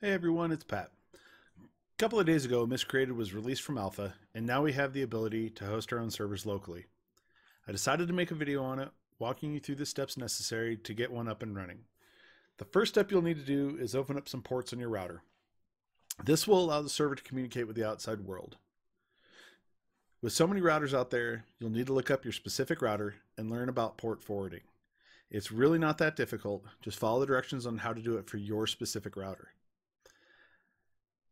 Hey everyone, it's Pat. A couple of days ago, Miscreated was released from alpha, and now we have the ability to host our own servers locally. I decided to make a video on it, walking you through the steps necessary to get one up and running. The first step you'll need to do is open up some ports on your router. This will allow the server to communicate with the outside world. With so many routers out there, you'll need to look up your specific router and learn about port forwarding. It's really not that difficult, just follow the directions on how to do it for your specific router.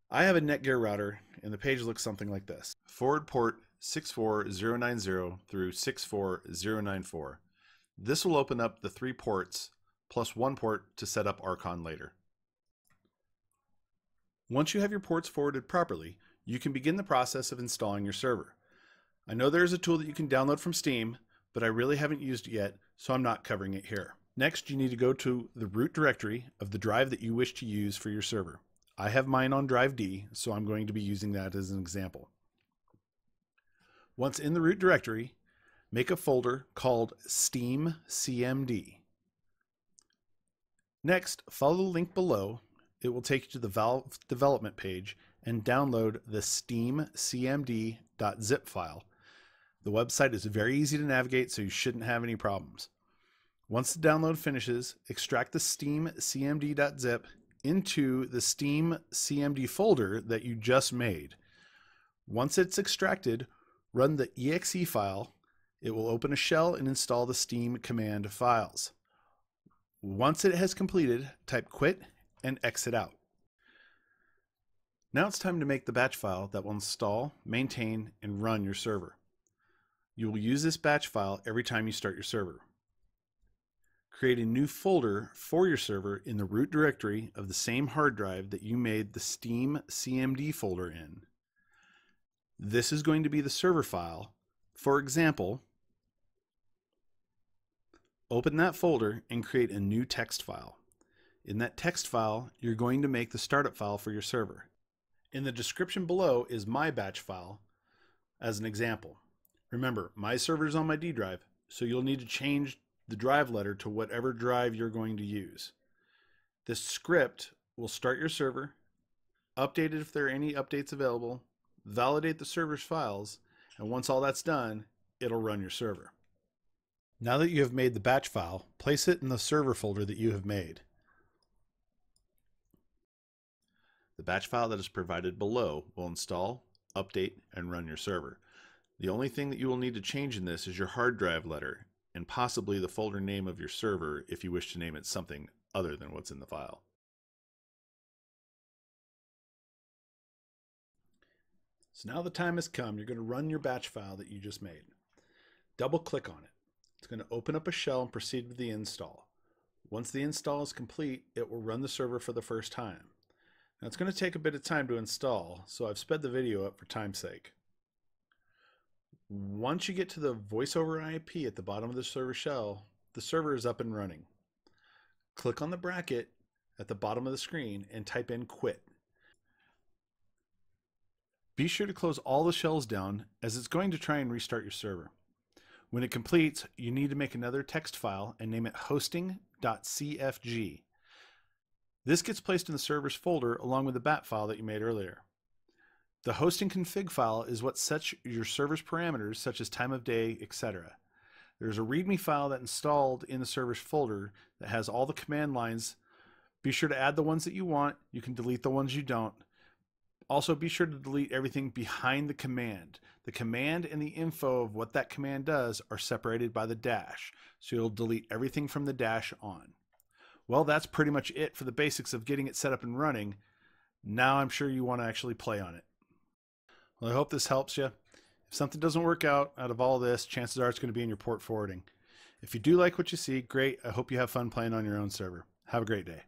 I have a Netgear router, and the page looks something like this. Forward port 64090 through 64094. This will open up the three ports, plus one port to set up RCON later. Once you have your ports forwarded properly, you can begin the process of installing your server. I know there is a tool that you can download from Steam, but I really haven't used it yet, so I'm not covering it here. Next, you need to go to the root directory of the drive that you wish to use for your server. I have mine on drive D, so I'm going to be using that as an example. Once in the root directory, make a folder called Steam CMD. Next, follow the link below. It will take you to the Valve development page and download the steamcmd.zip file. The website is very easy to navigate, so you shouldn't have any problems. Once the download finishes, extract the steamcmd.zip into the Steam CMD folder that you just made. Once it's extracted, run the exe file. It will open a shell and install the Steam command files. Once it has completed, type quit and exit out. Now it's time to make the batch file that will install, maintain, and run your server. You will use this batch file every time you start your server create a new folder for your server in the root directory of the same hard drive that you made the Steam CMD folder in. This is going to be the server file. For example, open that folder and create a new text file. In that text file, you're going to make the startup file for your server. In the description below is my batch file as an example. Remember, my server is on my D drive, so you'll need to change the drive letter to whatever drive you're going to use. This script will start your server, update it if there are any updates available, validate the server's files, and once all that's done, it'll run your server. Now that you have made the batch file, place it in the server folder that you have made. The batch file that is provided below will install, update, and run your server. The only thing that you will need to change in this is your hard drive letter and possibly the folder name of your server if you wish to name it something other than what's in the file. So now the time has come. You're going to run your batch file that you just made. Double click on it. It's going to open up a shell and proceed with the install. Once the install is complete, it will run the server for the first time. Now it's going to take a bit of time to install, so I've sped the video up for time's sake. Once you get to the voice over IP at the bottom of the server shell, the server is up and running. Click on the bracket at the bottom of the screen and type in quit. Be sure to close all the shells down as it's going to try and restart your server. When it completes, you need to make another text file and name it hosting.cfg. This gets placed in the server's folder along with the bat file that you made earlier. The hosting config file is what sets your server's parameters such as time of day, etc. There's a README file that installed in the server's folder that has all the command lines. Be sure to add the ones that you want. You can delete the ones you don't. Also, be sure to delete everything behind the command. The command and the info of what that command does are separated by the dash, so you'll delete everything from the dash on. Well, that's pretty much it for the basics of getting it set up and running. Now I'm sure you want to actually play on it. Well, I hope this helps you. If something doesn't work out out of all this, chances are it's going to be in your port forwarding. If you do like what you see, great. I hope you have fun playing on your own server. Have a great day.